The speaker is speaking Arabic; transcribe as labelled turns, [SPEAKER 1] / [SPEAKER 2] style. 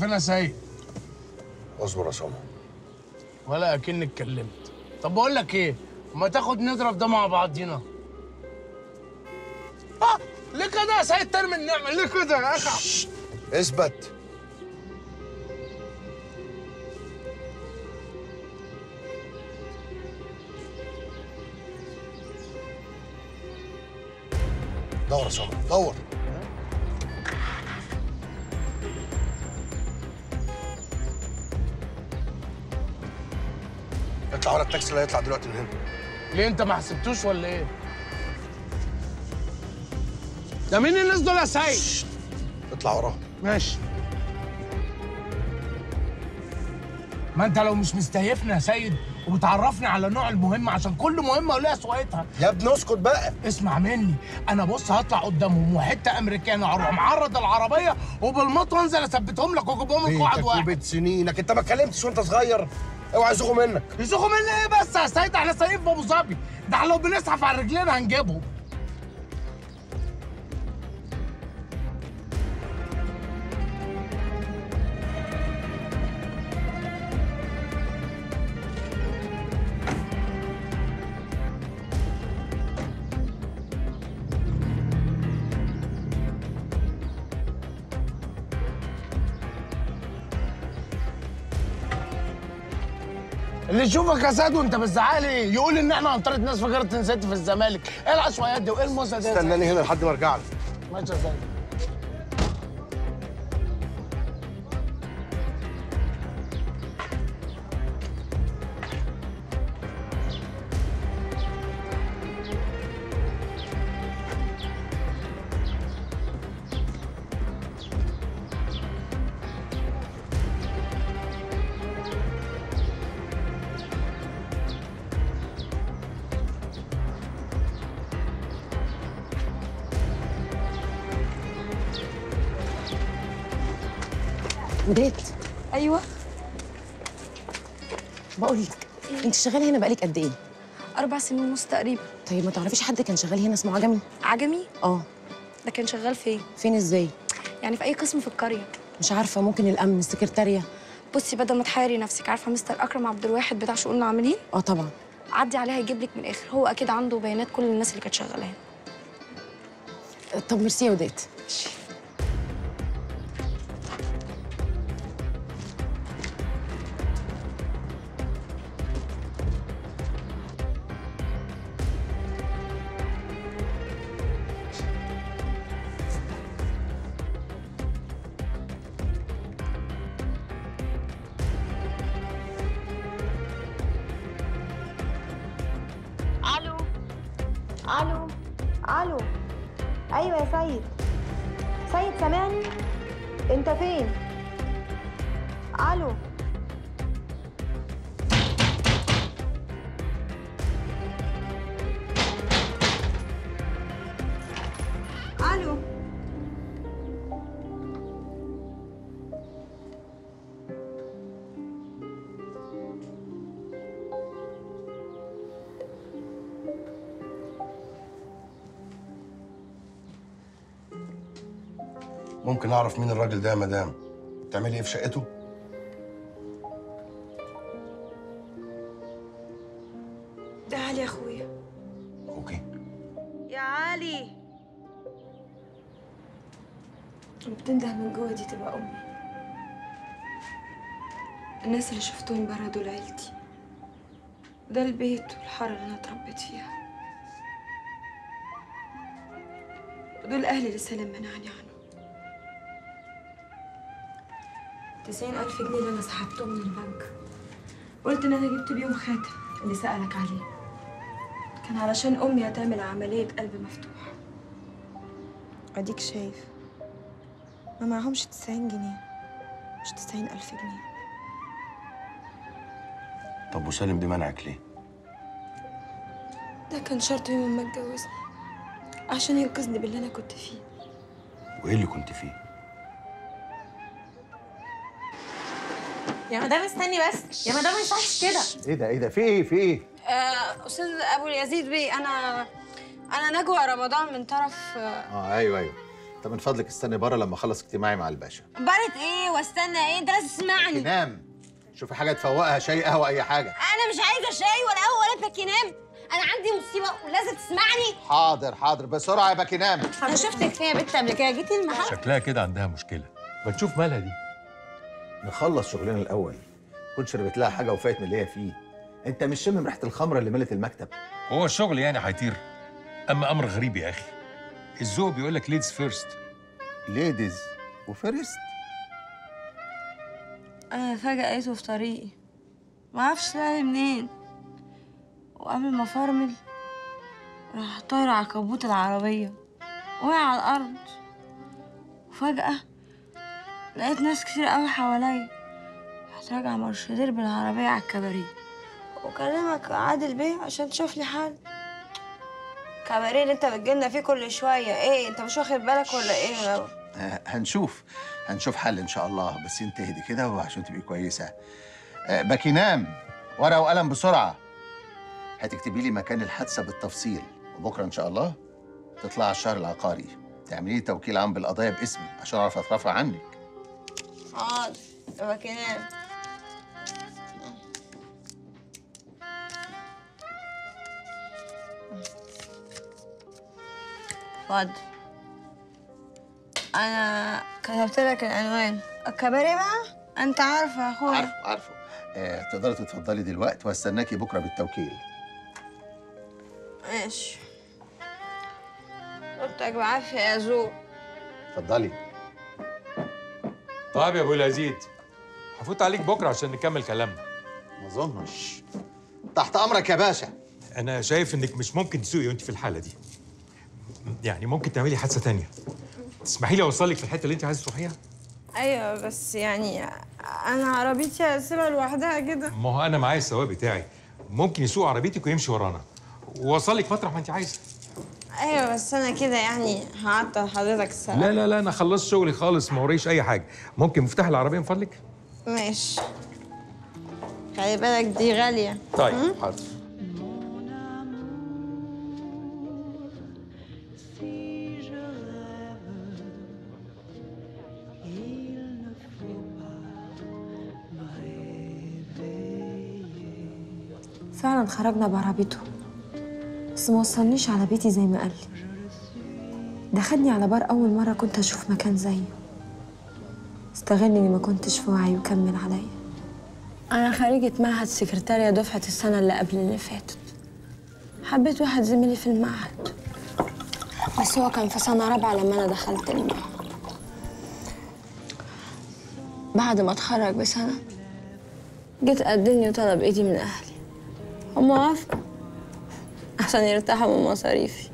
[SPEAKER 1] يا سيد
[SPEAKER 2] اصبر يا سامر
[SPEAKER 1] ولا اكني اتكلمت طب بقول لك إيه؟ ما تاخد نضرب ده مع بعضينا آه ليه كده يا سيد ترمي النعمة ليه كده يا أخي
[SPEAKER 2] اثبت. دور يا سامر دور. ورا التاكسي اللي هيطلع دلوقتي من هنا.
[SPEAKER 1] ليه انت ما حسبتوش ولا إيه؟ ده مين الناس دول يا سيد
[SPEAKER 2] اطلع وراه
[SPEAKER 1] ماشي. ما انت لو مش مستهيفني يا سيد وبتعرفني على نوع المهمة عشان كل مهمة وليها سواقتها
[SPEAKER 2] يا ابني اسكت بقى.
[SPEAKER 1] اسمع مني. أنا بص هطلع قدامهم وحته امريكانه أروح معرض العربية وبالمطوه انزل اثبتهم لك واجيبهم لك واحد واحد.
[SPEAKER 2] وبيت سنينك؟ انت ما اتكلمتش وانت صغير. اوعى يزوغوا منك.
[SPEAKER 1] يسوقوا مني إيه بس؟ يا سيد إحنا سايقين في أبو ظبي. ده إحنا لو بنزحف على رجلينا هنجيبهم. اللي يشوفك يا وانت بتزعق لي يقول ان إحنا هنطرد ناس فجرت نسيت في الزمالك. إيه العشوائيات دي وإيه الموسى دي؟
[SPEAKER 2] استناني هنا لحد ما ارجع لك.
[SPEAKER 1] ماشي يا سيد.
[SPEAKER 3] بديت.
[SPEAKER 4] أيوه.
[SPEAKER 3] بقول لك أنت شغالة هنا بقالك قد إيه؟
[SPEAKER 4] أربع سنين ونص تقريبا.
[SPEAKER 3] طيب ما تعرفيش حد كان شغال هنا اسمه عجمي؟
[SPEAKER 4] عجمي؟
[SPEAKER 3] آه.
[SPEAKER 4] ده كان شغال فين؟
[SPEAKER 3] فين إزاي؟
[SPEAKER 4] يعني في أي قسم في القرية.
[SPEAKER 3] مش عارفة ممكن الأمن السكرتارية.
[SPEAKER 4] بصي بدل ما تحيري نفسك عارفة مستر أكرم عبد الواحد بتاع شؤون العاملين؟
[SPEAKER 3] آه طبعا.
[SPEAKER 4] عدي عليها يجيب لك من الآخر. هو أكيد عنده بيانات كل الناس اللي كانت شغالة هنا.
[SPEAKER 3] طب ميرسي يا وديت
[SPEAKER 5] ألو ألو ألو. أيوه يا سيد. سيد سامعني؟ أنت فين؟ ألو.
[SPEAKER 2] ممكن أعرف مين الراجل ده يا مدام؟ بتعملي إيه في شقته؟
[SPEAKER 4] ده علي يا أخويا.
[SPEAKER 2] أوكي.
[SPEAKER 5] يا علي.
[SPEAKER 4] بتنده من جوه دي تبقى أمي. الناس اللي شفتهم امبارح دول عيلتي. ده البيت والحارة اللي أنا اتربيت فيها. ودول أهلي اللي سالم منعني عنه تسعين ألف جنيه اللي أنا سحبتهم من البنك. قلت إن أنا جبت بيهم خاتم اللي سألك عليه. كان علشان أمي هتعمل عملية قلب مفتوح. أديك شايف. ما معهمش تسعين جنيه مش تسعين ألف جنيه.
[SPEAKER 2] طب وسالم دي منعك ليه؟
[SPEAKER 4] ده كان شرط يوم ما اتجوزني عشان ينقذني باللي أنا كنت فيه.
[SPEAKER 2] وإيه اللي كنت فيه؟
[SPEAKER 6] يا مدام استني بس. يا مدام ما يصحش كده.
[SPEAKER 7] إيه ده إيه ده؟ في إيه؟ في إيه؟
[SPEAKER 4] آه، أستاذ أبو اليزيد بيه أنا أنا نجوى رمضان من طرف آه،
[SPEAKER 7] آه أيوه أيوه. طب من فضلك استني بره لما أخلص اجتماعي مع الباشا.
[SPEAKER 5] بارت إيه؟ واستنى إيه؟ انت لازم تسمعني
[SPEAKER 7] نام. شوفي حاجة تفوقها شاي قهوه أي حاجة.
[SPEAKER 5] أنا مش عايزة شاي ولا قهوه ولا باكينام أنا عندي مصيبة ولازم تسمعني.
[SPEAKER 7] حاضر حاضر. بسرعة يا باكينام.
[SPEAKER 5] أنا شفتك فيها بنت قبل كده. جيتي المحل.
[SPEAKER 8] شكلها كده عندها مشكلة. ما تشوف مالها دي.
[SPEAKER 7] نخلص شغلنا الأول. كنت شربت لها حاجة وفات من اللي هي فيه. أنت مش شامم ريحة الخمرة اللي ملت المكتب.
[SPEAKER 8] هو الشغل يعني هيطير. أما أمر غريب يا أخي. الذوق بيقول لك ladies first
[SPEAKER 7] ladies و
[SPEAKER 4] first. أنا فجأة لقيته في طريقي. ما أعرفش طلع منين. وقبل ما فرمل راح طاير على كبوت العربية. وقع على الأرض. وفجأة لقيت ناس كتير قوي حواليا. رحت راجعة marche arrière بالعربية على الكباريه. وكلمك عادل بيه عشان تشوف لي حل كباريه اللي انت بتجيلنا فيه كل شوية إيه؟ انت مش واخد بالك ولا إيه؟
[SPEAKER 7] آه، هنشوف. هنشوف حل إن شاء الله. بس انت اهدي كده وعشان تبقي كويسة. آه، باكي نام. ورقة وقلم بسرعة. هتكتبي لي مكان الحادثة بالتفصيل. وبكرة إن شاء الله تطلع على الشهر العقاري. تعملي لي توكيل عام بالقضايا باسمي عشان أعرف اترافع عنك
[SPEAKER 4] حاضر يبقى كنام اتفضل أنا كتبت لك العنوان الكباريه بقى؟ أنت عارفه يا أخويا.
[SPEAKER 7] عارفه عارفه. آه، تقدري تتفضلي دلوقتي واستناكي بكرة بالتوكيل.
[SPEAKER 4] ماشي. قلتك بعافيه يا زو.
[SPEAKER 7] اتفضلي.
[SPEAKER 8] طيب يا أبو العزيز هفوت عليك بكرة عشان نكمل كلامنا.
[SPEAKER 7] ما اظنش تحت أمرك يا باشا.
[SPEAKER 8] أنا شايف إنك مش ممكن تسوقي وأنت في الحالة دي. يعني ممكن تعملي حادثة تانية. تسمحي لي أوصلك في الحتة اللي أنت عايزة تروحيها؟
[SPEAKER 4] أيوه بس يعني أنا عربيتي هسيبها لوحدها كده.
[SPEAKER 8] ما هو أنا معايا السواق بتاعي. ممكن يسوق عربيتك ويمشي ورانا. ووصلك مطرح ما أنت عايزة.
[SPEAKER 4] أيوه بس أنا كده يعني هعطل حضرتك السلام
[SPEAKER 8] لا لا لا أنا خلصت شغلي خالص ما وريش أي حاجة. ممكن مفتاح العربية من فضلك؟
[SPEAKER 4] ماشي. خلي بالك دي غالية.
[SPEAKER 8] طيب حاضر.
[SPEAKER 4] فعلا خرجنا بعربيته. بس ما وصلنيش على بيتي زي ما قال لي. ده خدني على بار أول مرة كنت أشوف مكان زيه. استغل اني ما كنتش في وعي وكمل عليا. أنا خريجة معهد سكرتارية دفعة السنة اللي قبل اللي فاتت. حبيت واحد زميلي في المعهد. بس هو كان في سنة رابعة لما أنا دخلت المعهد. بعد ما اتخرج بسنة جيت قدمني وطلب إيدي من أهلي. هم وافقوا. عشان يرتاحوا من مصاريفي.